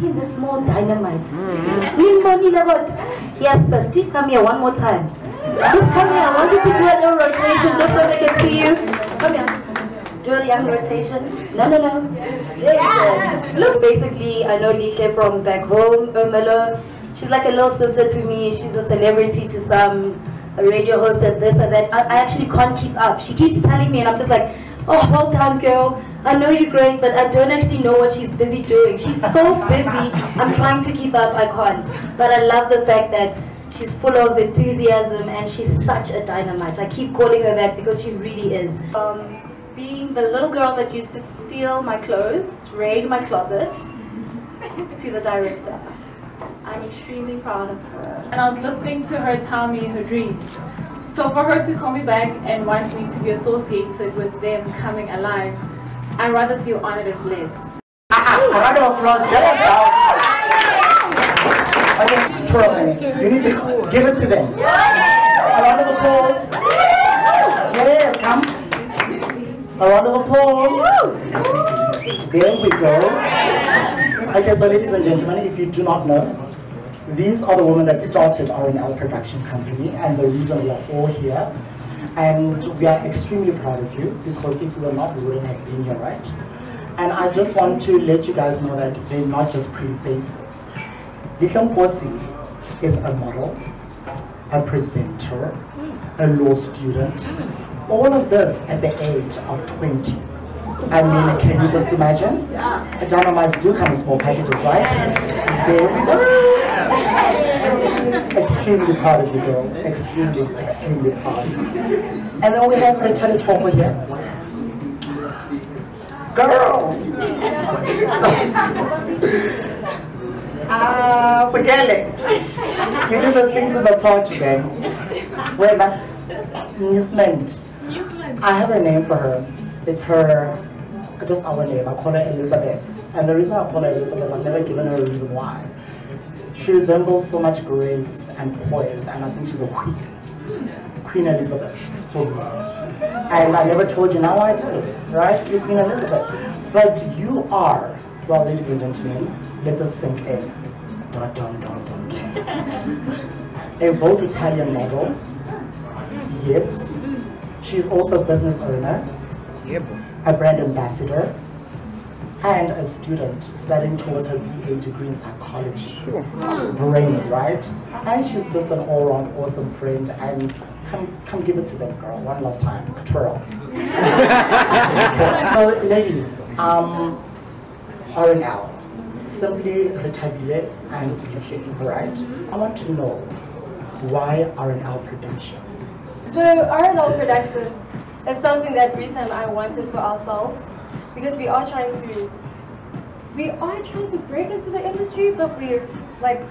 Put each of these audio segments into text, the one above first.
see the small dynamite. Hmm. Limoni Lagot. Yes, sis, please come here one more time. Just come here. I want you to do a little rotation just so they can see you. Come here. Do a young rotation. No, no, no. There you. Look, basically, I know Lihle from back home, Ermelo. She's like a little sister to me. She's a celebrity to some, a radio host and this and that. I, I actually can't keep up. She keeps telling me and I'm just like, oh, well done, girl. I know you're great, but I don't actually know what she's busy doing. She's so busy. I'm trying to keep up, I can't. But I love the fact that she's full of enthusiasm and she's such a dynamite. I keep calling her that because she really is. Um, being the little girl that used to steal my clothes, raid my closet, to the director. I'm extremely proud of her. And I was listening to her tell me her dreams. So for her to call me back and want me to be associated with them coming alive, I rather feel honored and blessed. Ah, ah, a round of applause. Get us down. Okay, twirl. You need to give it to them. A round of applause. Yes, come. A round of applause. There we go. Okay, so ladies and gentlemen, if you do not know, these are the women that started R&L production company and the reason we are all here. And we are extremely proud of you because if we were not, we wouldn't have been here, right? And I just want to let you guys know that they're not just pretty faces. Lihle Nkosi is a model, a presenter, a law student, all of this at the age of 20. I mean, can you just imagine? Yes. Dynamites do come in small packages, right? There we go. Extremely proud of you, girl. Extremely, extremely proud. And then we have her Tele Talker here. Girl! Ah, forget it. You do the things in the pot then. Wait, ma. Newsland. I have a name for her. It's her, just our name. I call her Elizabeth. And the reason I call her Elizabeth, I've never given her a reason why. She resembles so much grace and poise, and I think she's a queen. Queen Elizabeth. And I never told you, now I do, right? You're Queen Elizabeth. But you are, well, ladies and gentlemen, let this sink in. Dun, dun, dun, dun, dun. A Vogue Italian model. Yes. She's also a business owner, a brand ambassador, and a student studying towards her BA degree in psychology. Brains, right? And she's just an all-round awesome friend and come come give it to them girl one last time. Twirl. so ladies, um RNL. Simply Rethabile and Lihle, right? I want to know why RNL Productions? So RNL Productions is something that Retha and I wanted for ourselves because we are trying to we are trying to break into the industry, but we're like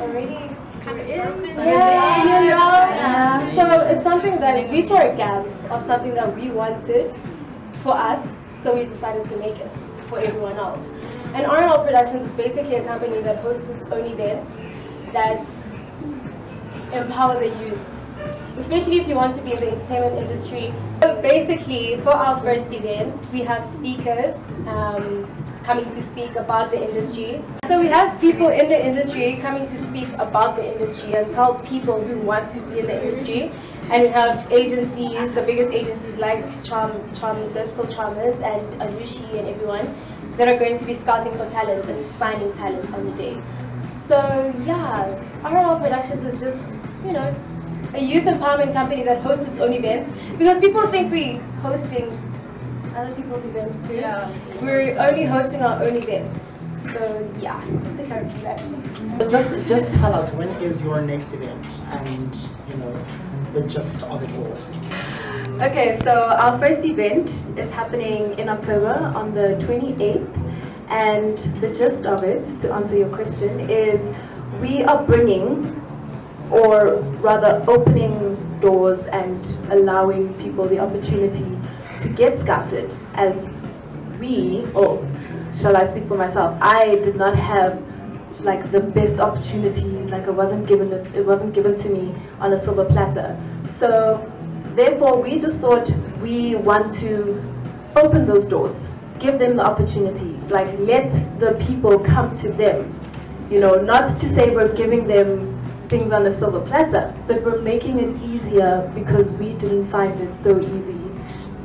already Kind of in. yeah, you know. So it's something that we saw a gap of something that we wanted for us, so we decided to make it for everyone else. And RNL Productions is basically a company that hosts its own events that empower the youth especially if you want to be in the entertainment industry. So basically, for our first event, we have speakers um, coming to speak about the industry. So we have people in the industry coming to speak about the industry and tell people who want to be in the industry. And we have agencies, the biggest agencies like Charm, Charm, Digital Charmers and Alushi and everyone that are going to be scouting for talent and signing talent on the day. So yeah, RL Productions is just, you know, a youth empowerment company that hosts its own events because people think we're hosting other people's events too. Yeah. We're only hosting our own events. So yeah, just to clarify that. But just just tell us when is your next event and you know the gist of it all. Okay, so our first event is happening in October on the 28th, and the gist of it, to answer your question, is we are bringing, or rather opening doors and allowing people the opportunity to get scouted as we, or shall I speak for myself, I did not have like the best opportunities, like it wasn't given, it wasn't given to me on a silver platter. So Therefore, we just thought we want to open those doors, give them the opportunity, like let the people come to them. You know, not to say we're giving them things on a silver platter, but we're making it easier because we didn't find it so easy,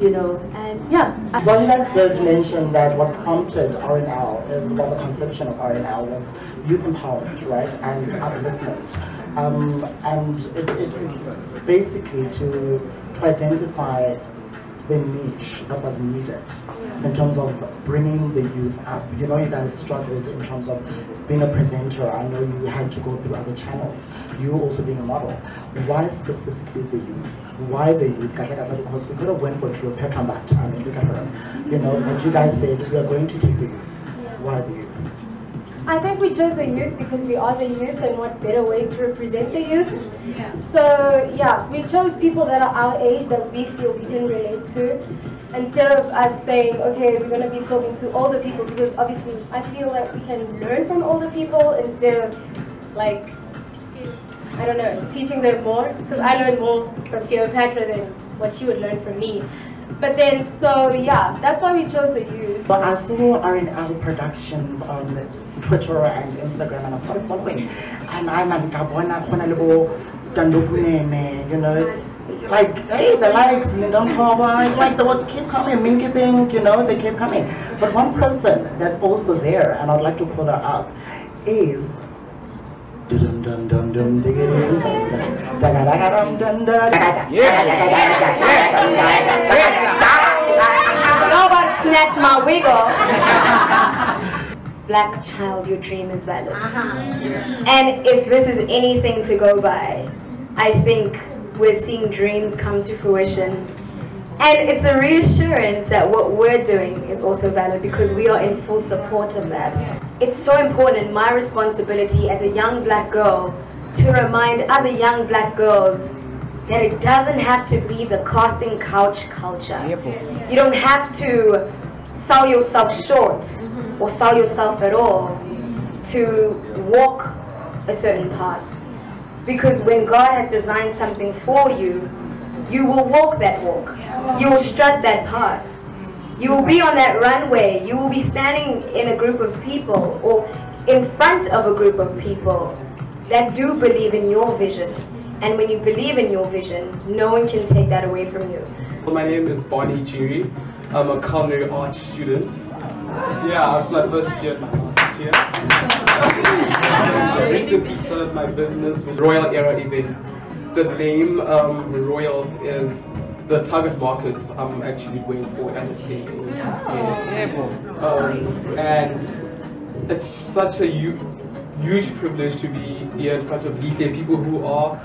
you know, and yeah. You guys did mention that what prompted RNL is, what the conception of RNL was youth empowerment, right, and upliftment. Um, and it, it, it basically to, to identify the niche that was needed in terms of bringing the youth up. You know, you guys struggled in terms of being a presenter. I know you had to go through other channels. You also being a model. Why specifically the youth? Why the youth? Because we could have went for True Petramat. I mean, look at her. You know, but you guys said we are going to take the youth. Why the youth? I think we chose the youth because we are the youth and what better way to represent the youth. So yeah, we chose people that are our age that we feel we can relate to. Instead of us saying, okay, we're gonna be talking to older people because obviously I feel that we can learn from older people instead of like I don't know, teaching them more. Because I learned more from Cleopatra than what she would learn from me. But then so yeah, that's why we chose the youth. But I saw RNL Productions on Twitter and Instagram and I started following. And I'm an Gabona, you know. Like, hey, the likes, don't like the what keep coming, Minky Pink, you know, they keep coming. But one person that's also there, and I'd like to call her up, is Dum dum dum dum diggity dum dum daga daga dum dum da Nobody snatch my wig off. Black child, your dream is valid. Uh-huh. And if this is anything to go by, I think we're seeing dreams come to fruition. And it's a reassurance that what we're doing is also valid because we are in full support of that. It's so important, my responsibility as a young black girl, to remind other young black girls that it doesn't have to be the casting couch culture. You don't have to sell yourself short mm-hmm. or sell yourself at all to walk a certain path. Because when God has designed something for you, you will walk that walk. You will strut that path. You will be on that runway. You will be standing in a group of people or in front of a group of people that do believe in your vision. And when you believe in your vision, no one can take that away from you. My name is Bonnie Jiri. I'm a culinary arts student. Yeah, it's my first year, my last year. so recently started my business with Royal Era Events. The name um, Royal is the target market I'm actually going for LSK. Um, and it's such a huge privilege to be here in front of these people who are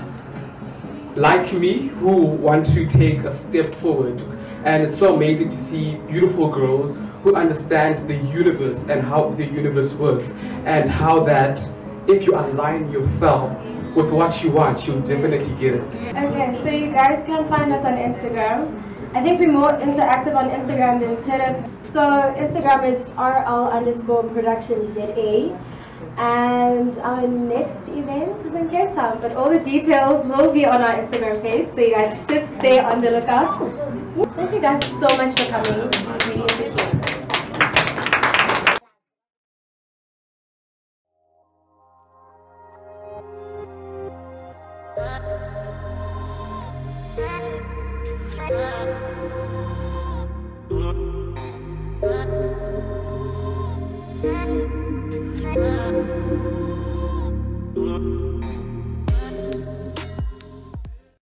like me who want to take a step forward. And it's so amazing to see beautiful girls who understand the universe and how the universe works and how that if you align yourself with what you want, you'll definitely get it. Okay, so you guys can find us on Instagram. I think we're more interactive on Instagram than Twitter. So Instagram is RL underscore production ZA. And our next event is in Cape Town, but all the details will be on our Instagram page, so you guys should stay on the lookout. Thank you guys so much for coming.